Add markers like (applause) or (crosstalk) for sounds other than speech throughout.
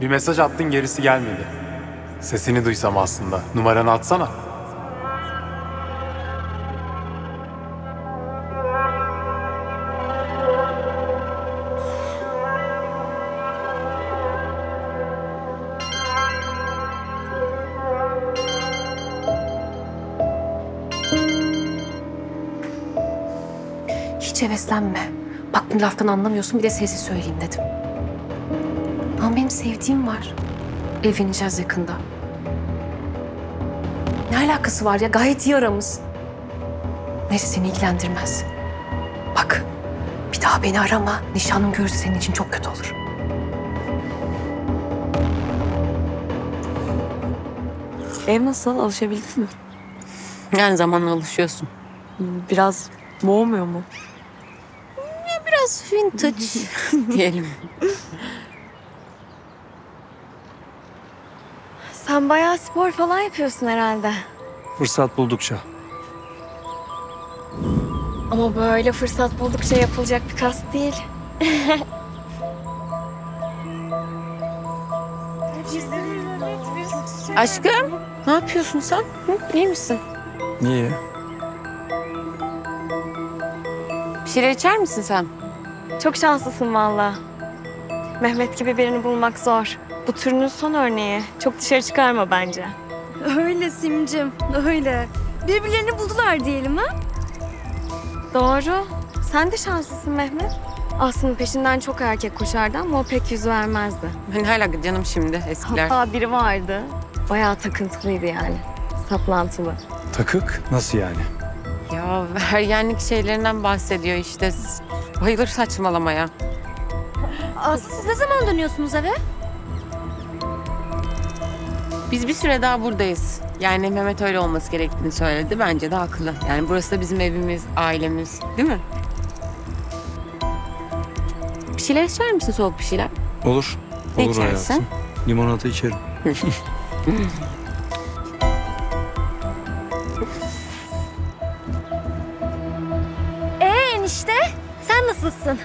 Bir mesaj attın gerisi gelmedi. Sesini duysam aslında. Numaranı atsana. Hiç heveslenme. Bak bu laftan anlamıyorsun bir de sesi söyleyeyim dedim. Ama benim sevdiğim var. Evleneceğiz yakında. Ne alakası var ya? Gayet iyi aramız. Neyse seni ilgilendirmez. Bak bir daha beni arama. Nişanlım görürse senin için çok kötü olur. Ev nasıl? Alışabildin mi? Yani zamanla alışıyorsun. Biraz boğmuyor mu? Biraz vintage (laughs) diyelim. Sen bayağı spor falan yapıyorsun herhalde. Fırsat buldukça. Ama böyle fırsat buldukça yapılacak bir kas değil. (laughs) Aşkım ne yapıyorsun sen? Hı? İyi misin? Niye? Bir şeyler içer misin sen? Çok şanslısın valla. Mehmet gibi birini bulmak zor. Bu türünün son örneği. Çok dışarı çıkarma bence. Öyle Simcim, öyle. Birbirlerini buldular diyelim ha? Doğru. Sen de şanslısın Mehmet. Aslında peşinden çok erkek koşardı ama o pek yüz vermezdi. Ben hala canım şimdi eskiler. Hatta biri vardı. Bayağı takıntılıydı yani. Saplantılı. Takık? Nasıl yani? Ya ergenlik şeylerinden bahsediyor işte. Bayılır saçmalamaya. Aa, siz ne zaman dönüyorsunuz eve? Biz bir süre daha buradayız. Yani Mehmet öyle olması gerektiğini söyledi. Bence de haklı. Yani burası da bizim evimiz, ailemiz. Değil mi? Bir şeyler içer misin soğuk bir şeyler? Olur. Ne Olur içersin? hayatım. Limonata içerim. (laughs) Ee enişte, sen nasılsın?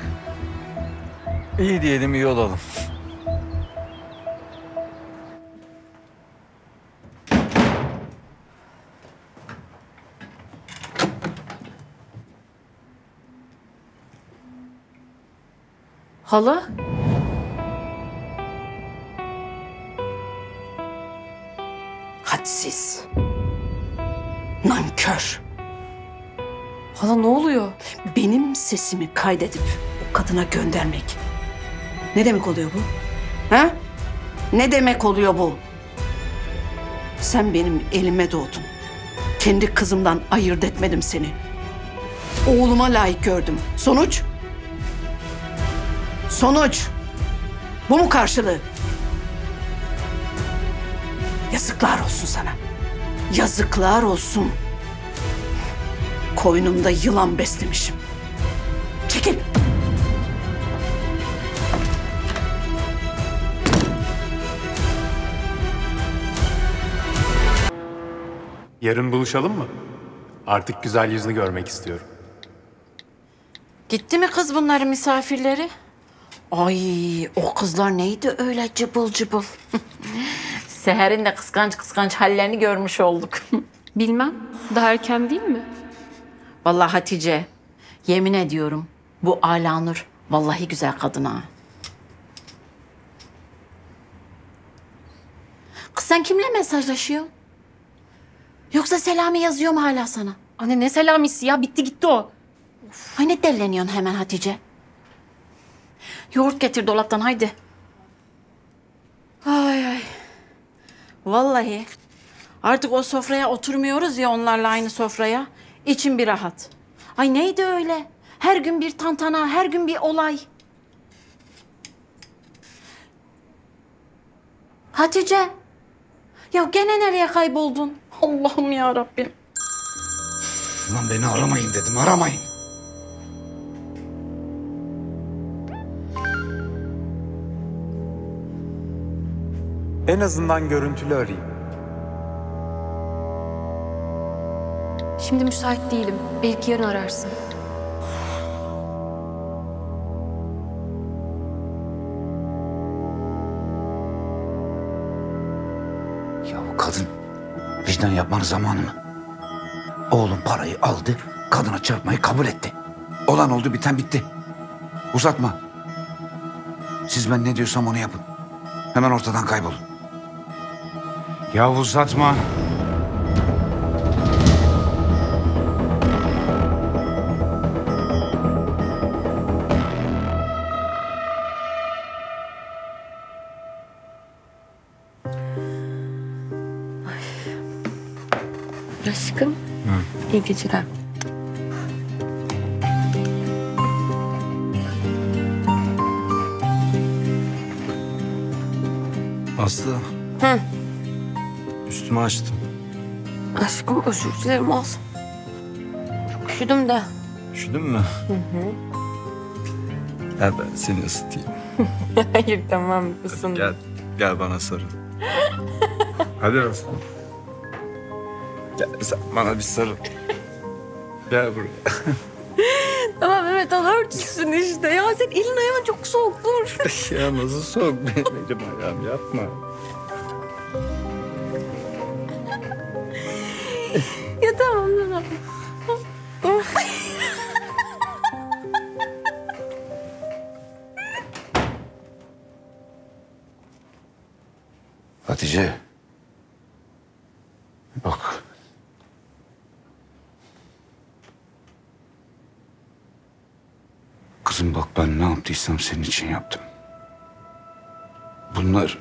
İyi diyelim iyi olalım. Hala? Hadsiz. Nankör. Hala ne oluyor? Benim sesimi kaydedip o kadına göndermek. Ne demek oluyor bu? Ha? Ne demek oluyor bu? Sen benim elime doğdun. Kendi kızımdan ayırt etmedim seni. Oğluma layık gördüm. Sonuç? Sonuç? Bu mu karşılığı? Yazıklar olsun sana. Yazıklar olsun. Koynumda yılan beslemişim. Çekil. Yarın buluşalım mı? Artık güzel yüzünü görmek istiyorum. Gitti mi kız bunların misafirleri? Ay o kızlar neydi öyle cıbıl cıbıl? Seher'in de kıskanç kıskanç hallerini görmüş olduk. (laughs) Bilmem. Daha erken değil mi? Vallahi Hatice yemin ediyorum bu Alanur vallahi güzel kadın ha. Kız sen kimle mesajlaşıyorsun? Yoksa Selami yazıyor mu hala sana? Anne ne selamisi ya? Bitti gitti o. Ay ne delleniyorsun hemen Hatice? Yoğurt getir dolaptan haydi. Ay ay. Vallahi artık o sofraya oturmuyoruz ya onlarla aynı sofraya. İçim bir rahat. Ay neydi öyle? Her gün bir tantana, her gün bir olay. Hatice. Ya gene nereye kayboldun? Allah'ım ya Rabbim. Lan beni aramayın dedim aramayın. En azından görüntülü arayayım. Şimdi müsait değilim. Belki yarın ararsın. Ya bu kadın vicdan yapmanın zamanı mı? Oğlum parayı aldı, kadına çarpmayı kabul etti. Olan oldu, biten bitti. Uzatma. Siz ben ne diyorsam onu yapın. Hemen ortadan kaybolun. Ya uzatma. Aşkım. İyi geceler. Aslı. Hı. Üstümü açtım. Aşkım özür dilerim al. Çok üşüdüm de. Üşüdün mü? Hı hı. Gel ben seni ısıtayım. (laughs) Hayır tamam ısındım. Gel, gel bana sarıl. (laughs) Hadi Aslı. Gel sen bana bir sarıl. Gel buraya. (laughs) Tamam evet al örtüsün işte. Ya sen elin ayağın çok soğuk dur. ya nasıl soğuk benim elim ayağım yapma. Ya tamam tamam. Hatice. Bak. Kızım bak ben ne yaptıysam senin için yaptım. Bunlar...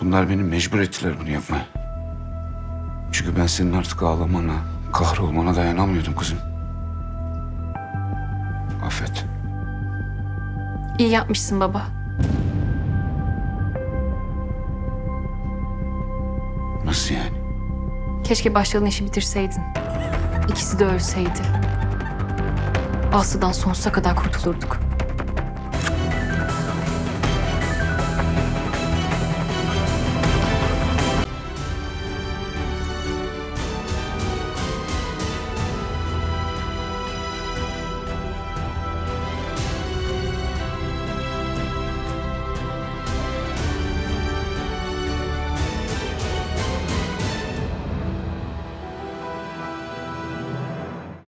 Bunlar beni mecbur ettiler bunu yapmaya. Çünkü ben senin artık ağlamana, kahrolmana dayanamıyordum kızım. Affet. İyi yapmışsın baba. Nasıl yani? Keşke başladığın işi bitirseydin. İkisi de ölseydi. Aslı'dan sonsuza kadar kurtulurduk.